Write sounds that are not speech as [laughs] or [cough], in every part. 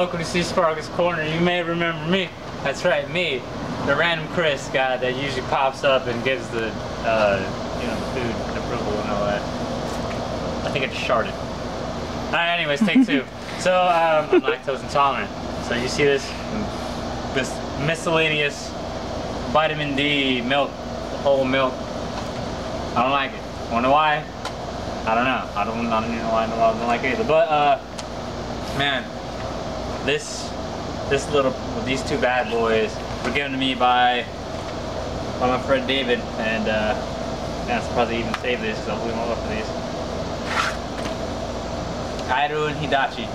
welcome to Sparkles Corner. You may remember me. That's right, me, the random Chris guy that usually pops up and gives the, uh, you know, food approval and all that. I think I just sharted. Alright, anyways, take two. [laughs] so, um, I'm lactose intolerant. So you see this, this miscellaneous vitamin D milk, whole milk. I don't like it. Wonder why? I don't know. I don't, I don't even know why I don't like it either. But, uh, man, this this little these two bad boys were given to me by by my friend David, and uh, yeah, I probably even save this because I'll leave them for these. Kairu and Hidachi.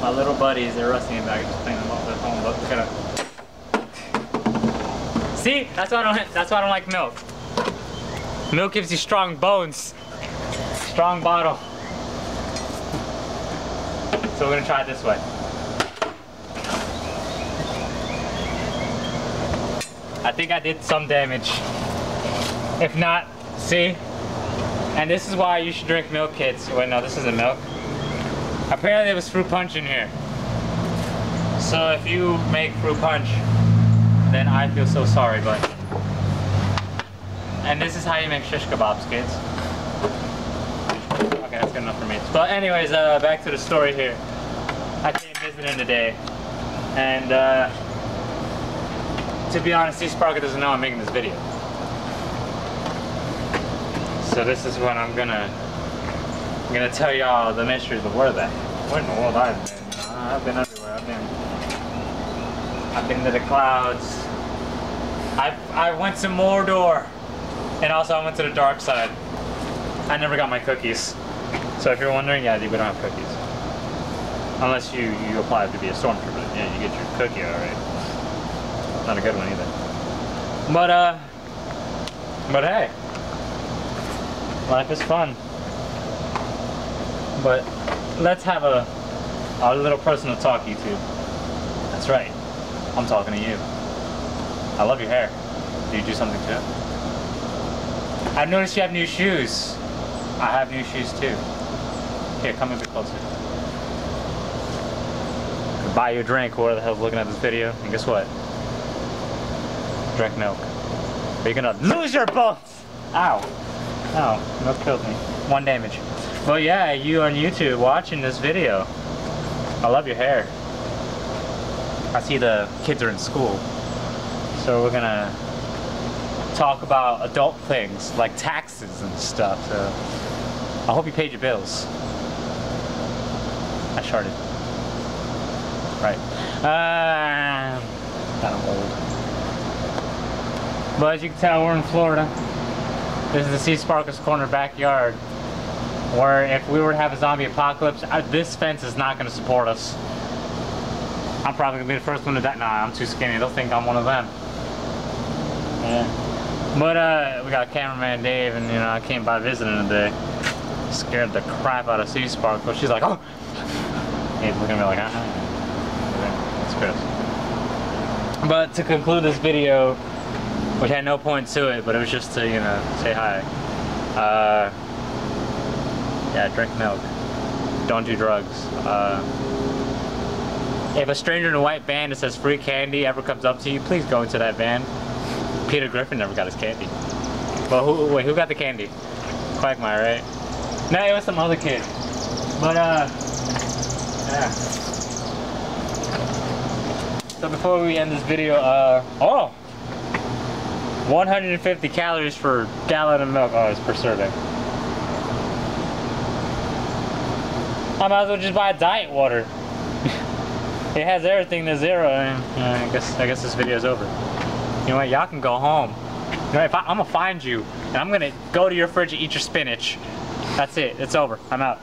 My little buddies, they're rusting back, just playing them off at home, but gonna. See, that's why I don't. That's why I don't like milk. Milk gives you strong bones. Strong bottle. So we're gonna try it this way. I think I did some damage. If not, see? And this is why you should drink milk, kids. Wait, no, this isn't milk. Apparently there was fruit punch in here. So if you make fruit punch, then I feel so sorry, but... And this is how you make shish kebabs, kids. Okay, that's good enough for me. But anyways, uh, back to the story here. I came visiting today, and uh, to be honest, Sea Sparkle doesn't know I'm making this video. So this is what I'm gonna, I'm gonna tell y'all the mysteries of where that, where in the world I've been. Uh, I've been everywhere. I've been, I've been to the clouds. I I went to Mordor, and also I went to the dark side. I never got my cookies. So if you're wondering, yeah, we don't have cookies. Unless you, you apply to be a stormtrooper. Yeah, you get your cookie alright. Not a good one either. But uh but hey. Life is fun. But let's have a a little personal talk, YouTube. That's right. I'm talking to you. I love your hair. Do you do something to it? I've noticed you have new shoes. I have new shoes too. Here, come a bit closer. Buy you a drink, whoever the hell's looking at this video, and guess what? Drink milk. Or you're gonna lose your bones! Ow. Ow, milk killed me. One damage. Well yeah, you on YouTube watching this video. I love your hair. I see the kids are in school. So we're gonna talk about adult things like taxes and stuff. So I hope you paid your bills. I sharded. Right. Uh, of old. But as you can tell, we're in Florida. This is the Sea Sparkles Corner backyard. Where if we were to have a zombie apocalypse, uh, this fence is not going to support us. I'm probably going to be the first one to die. Nah, I'm too skinny. They'll think I'm one of them. Yeah. But uh, we got cameraman Dave, and you know I came by visiting today. Scared the crap out of Sea Sparkle. She's like, oh. He's looking at me like, uh -huh. That's Chris. But to conclude this video, which had no point to it, but it was just to you know say hi. Uh, yeah, drink milk. Don't do drugs. Uh, if a stranger in a white van that says free candy ever comes up to you, please go into that van. Peter Griffin never got his candy. Well, who, wait, who got the candy? Quagmire, right? No, it was some other kid. But, uh, yeah. So before we end this video, uh, oh! 150 calories per gallon of milk. Oh, it's per serving. I might as well just buy diet water. [laughs] it has everything to zero, and uh, I guess I guess this video is over. You know what? Y'all can go home. You know, if I, I'm gonna find you, and I'm gonna go to your fridge and eat your spinach. That's it. It's over. I'm out.